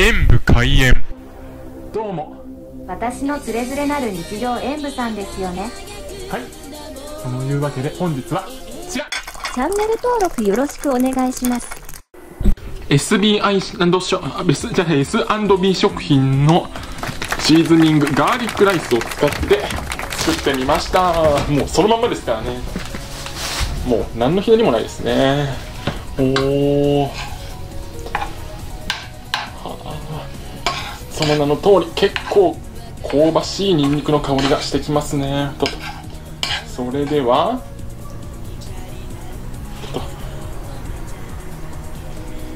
演武開演。どうも。私のつれづれなる日常演舞さんですよね。はい。そのいうわけで本日はこちら。チャンネル登録よろしくお願いします。SBI& ショあ別じゃあ S&B 食品のシーズニングガーリックライスを使って作ってみました。もうそのまんまですからね。もう何のひねりもないですね。おおその名の通り結構香ばしいニンニクの香りがしてきますね。とそれではと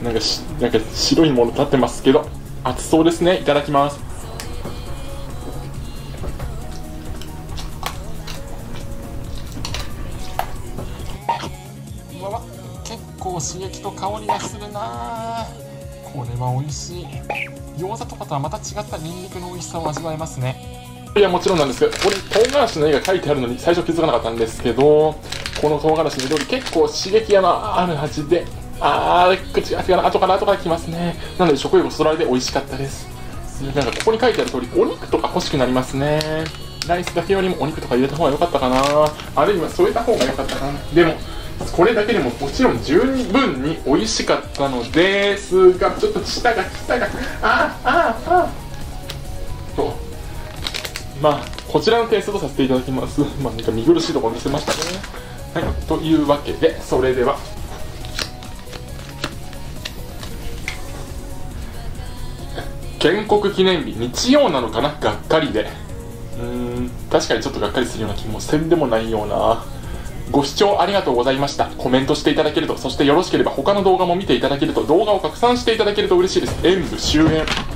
なんかしなんか白いもの立ってますけど熱そうですね。いただきます。うわ結構刺激と香りがするなこれは美味しい。餃子とかとはまた違ったニンニクの美味しさを味わえますね。いやもちろんなんですけどこれ唐辛子の絵が書いてあるのに最初気づかなかったんですけどこの唐辛子の緑結構刺激がある味であー口が後から後からきますね。なので食欲をそられて美味しかったです。なんかここに書いてある通りお肉とか欲しくなりますね。ライスだけよりもお肉とか入れた方が良かったかな。あるいは添えた方が良かったかな。でもこれだけでももちろん十分に美味しかったのです。がちょっと舌が舌がああああとまあこちらの点数とさせていただきます。まあなんか見苦しいところ見せましたね。はい。というわけでそれでは。建国記念日日曜なのかな？がっかりで。うーん。確かにちょっとがっかりするような気もせんでもないような。ご視聴ありがとうございました。コメントしていただけるとそしてよろしければ他の動画も見ていただけると動画を拡散していただけると嬉しいです。演武終演。